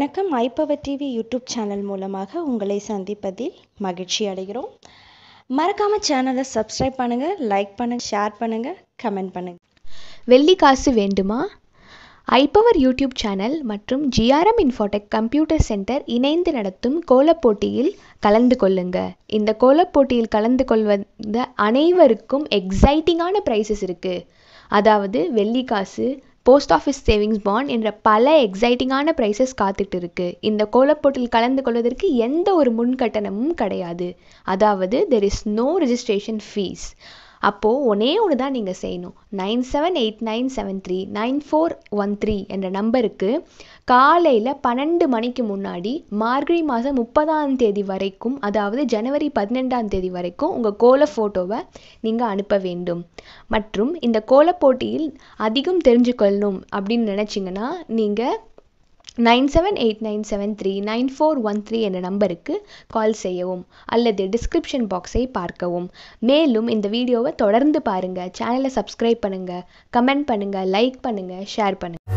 வணக்கம். ஐபவர் TV YouTube channel மூலமாக உங்களை சந்திப்பதில் மகிழ்ச்சி அடைகிறோம். மறக்காமல் சேனலை சப்ஸ்கிரைப் பண்ணுங்கள் லைக் பண்ணுங்கள் ஷேர் பண்ணுங்கள் கமெண்ட் பண்ணுங்கள் வெள்ளி காசு வேண்டுமா? ஐபவர் யூடியூப் சேனல் மற்றும் ஜிஆர்எம் இன்ஃபோடெக் கம்ப்யூட்டர் சென்டர் இணைந்து நடத்தும் கோலப் போட்டியில் கலந்து கொள்ளுங்க. இந்த கோலப் போட்டியில் கலந்து கொள்வத அனைவருக்கும் எக்ஸைட்டிங்கான ப்ரைஸஸ் இருக்குது அதாவது வெள்ளி காசு போஸ்ட் ஆஃபீஸ் சேவிங்ஸ் பாண்ட் என்ற பல எக்ஸைட்டிங்கான ப்ரைஸஸ் காத்துட்டு இருக்கு இந்த கோலப்போட்டியில் கலந்து கொள்வதற்கு எந்த ஒரு முன்கட்டணமும் கிடையாது. அதாவது there is no registration fees அப்போது ஒன்றே ஒன்று தான் நீங்கள் செய்யணும். Nine seven eight nine seven three nine four one three என்ற நம்பருக்கு காலையில் பன்னெண்டு மணிக்கு முன்னாடி மார்கழி மாதம் முப்பதாம் தேதி வரைக்கும் அதாவது ஜனவரி பதினெண்டாம் தேதி வரைக்கும் உங்கள் கோல ஃபோட்டோவை நீங்கள் அனுப்ப வேண்டும். மற்றும் இந்த கோலப் போட்டியில் அதிகம் தெரிஞ்சுக்கொள்ளணும் அப்படின்னு நினச்சிங்கன்னா நீங்கள் nine seven eight nine seven three nine four one three என்ற நம்பருக்கு கால் செய்யவும் அல்லது டிஸ்கிரிப்ஷன் பாக்ஸை பார்க்கவும். மேலும் இந்த வீடியோவை தொடர்ந்து பாருங்கள் சேனலை சப்ஸ்கிரைப் பண்ணுங்கள் கமெண்ட் பண்ணுங்கள் லைக் பண்ணுங்கள் ஷேர் பண்ணுங்கள்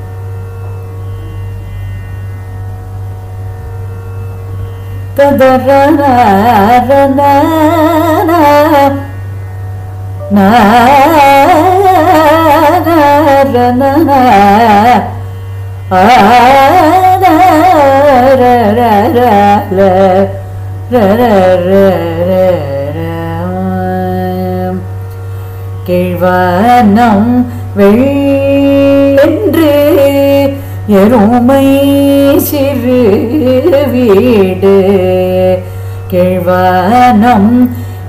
கிழ்வனம் வெள்ளென்று எருமை சிறு வீடு கிழ்வனம்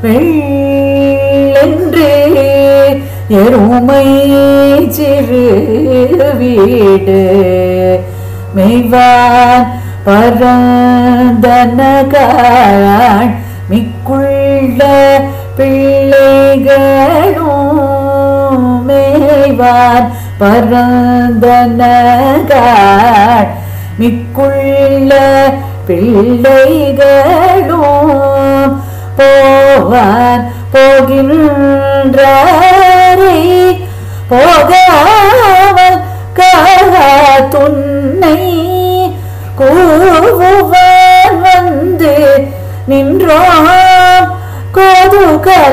வெள்ளென்று எருமை சிறு வீடு மெய்வான் பரந்தனகான் மிக்குள்ள பிள்ளைகளும் மேய்வான் பரந்தனகான் மிக்குள்ள பிள்ளைகளும் போவான் போகின்றாரை போகாமல் காத்துன் நின்றோம். கோதுகலமுடைய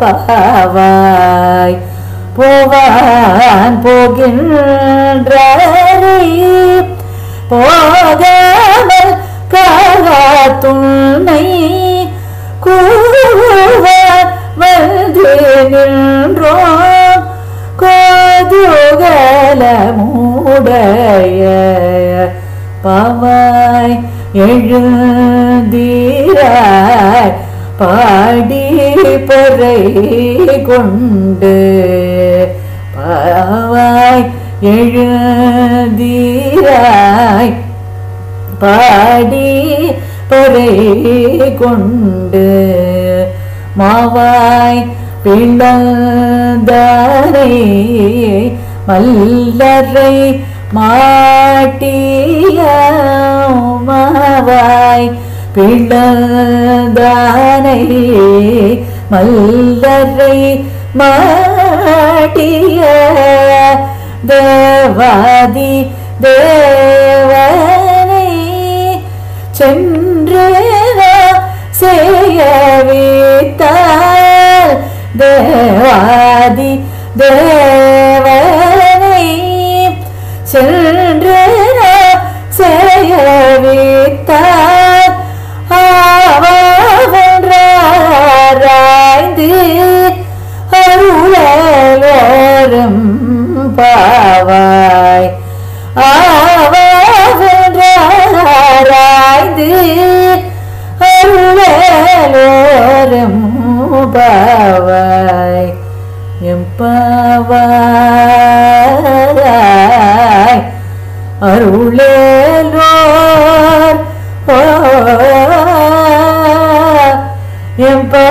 பாவாய் போவான் போகின்றாரை போகாமல் துன்னை கூவான் வந்து நின்றோம். கோதுகலமுடைய பாவாய் எழுந்தீராய் பாடி பறை கொண்டு பாவாய் எழுந்தீராய் பாடி பறை கொண்டு மாவாய் பிளந்தாரை மல்லரை மாட்டிய பிளந்தானை மல்லரை மாட்டிய தேவாதி தேவனை சென்றேதா செய்யவித்தால் தேவாதி தேவனை சென்றே பாவாய். ஆவாய்ந்து அருளோரும் பாவாய். எம் பாவாய் அருளேலோர் எம் பா